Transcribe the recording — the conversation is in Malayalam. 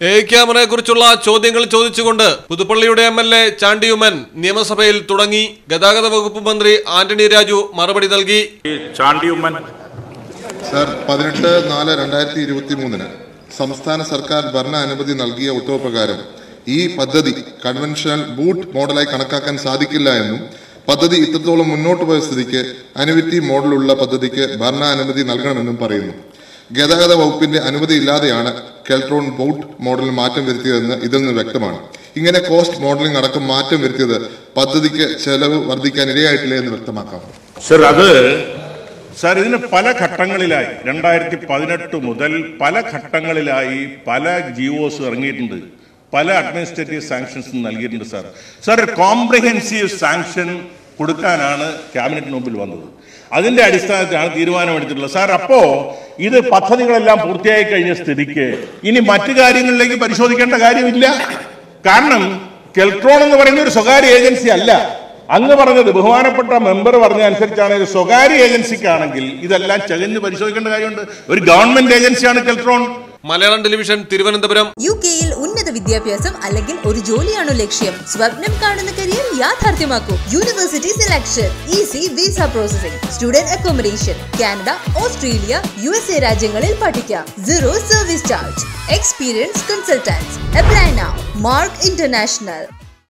എ ക്യാമറയെ കുറിച്ചുള്ള ചോദ്യങ്ങൾ ചോദിച്ചുകൊണ്ട് പുതുപ്പള്ളിയുടെ എം എൽ എ ചാണ്ടിയുമൻ നിയമസഭയിൽ തുടങ്ങി. ഗതാഗത വകുപ്പ് മന്ത്രി ആന്റണി രാജു മറുപടി നൽകി. ചാണ്ടിയുമ്മൻ. സർ പതിനെട്ട് നാല് രണ്ടായിരത്തി ഇരുപത്തി മൂന്നിന് സംസ്ഥാന സർക്കാർ ഭരണ അനുമതി നൽകിയ ഉത്തരവ് പ്രകാരം ഈ പദ്ധതി കൺവെൻഷണൽ ബൂട്ട് മോഡലായി കണക്കാക്കാൻ സാധിക്കില്ല എന്നും പദ്ധതി ഇത്രത്തോളം മുന്നോട്ട് പോയ സ്ഥിതിക്ക് അനുവിറ്റി മോഡലുള്ള പദ്ധതിക്ക് ഭരണ അനുമതി നൽകണമെന്നും പറയുന്നു. ഗതാഗത വകുപ്പിന്റെ അനുമതി ഇല്ലാതെയാണ് കെൽട്രോൺ ബൂട്ട് മോഡലിൽ മാറ്റം വരുത്തിയതെന്ന് ഇതിൽ നിന്ന് വ്യക്തമാണ്. ഇങ്ങനെ കോസ്റ്റ് മോഡലിംഗ് അടക്കം മാറ്റം വരുത്തിയത് പദ്ധതിക്ക് ചെലവ് വർദ്ധിക്കാൻ ഇടയായിട്ടില്ല എന്ന് വ്യക്തമാക്കാം. സർ അത് സർ ഇതിന് പല ഘട്ടങ്ങളിലായി രണ്ടായിരത്തി പതിനെട്ട് മുതൽ പല ഘട്ടങ്ങളിലായി പല ജിഒസ് ഇറങ്ങിയിട്ടുണ്ട്. പല അഡ്മിനിസ്ട്രേറ്റീവ് സാങ്ഷൻസ് നൽകിയിട്ടുണ്ട് സാർ സാർ കോംപ്രിഹെൻസീവ് സാങ്ഷൻ കൊടുക്കാനാണ് ക്യാബിനറ്റിന് മുമ്പിൽ വന്നത്. അതിന്റെ അടിസ്ഥാനത്തിലാണ് തീരുമാനമെടുത്തിട്ടുള്ളത്. സാർ അപ്പോ ഇത് പദ്ധതികളെല്ലാം പൂർത്തിയായി കഴിഞ്ഞ സ്ഥിതിക്ക് ഇനി മറ്റു കാര്യങ്ങളിലേക്ക് പരിശോധിക്കേണ്ട കാര്യമില്ല. കാരണം കെൽട്രോൺ എന്ന് പറയുന്ന ഒരു സ്വകാര്യ ഏജൻസി അല്ല. അങ്ങ് പറഞ്ഞത് ബഹുമാനപ്പെട്ട മെമ്പർ പറഞ്ഞ അനുസരിച്ചാണ്. ഒരു സ്വകാര്യ ഏജൻസിക്കാണെങ്കിൽ ഇതെല്ലാം ചകഞ്ഞ് പരിശോധിക്കേണ്ട കാര്യമുണ്ട്. ഒരു ഗവൺമെന്റ് ഏജൻസിയാണ് കെൽട്രോൺ. മലയാളം ടെലിവിഷൻ തിരുവനന്തപുരം. യു കെയിൽ ഉന്നത വിദ്യാഭ്യാസം അല്ലെങ്കിൽ ഒരു ജോലിയാണോ ലക്ഷ്യം? സ്വപ്നം കാണുന്ന career യാഥാർത്ഥ്യമാക്കൂ. University selection easy visa processing student accommodation Canada Australia U S A രാജ്യങ്ങളിൽ പഠിക്കാം. Zero service charge experience consultants apply now Mark International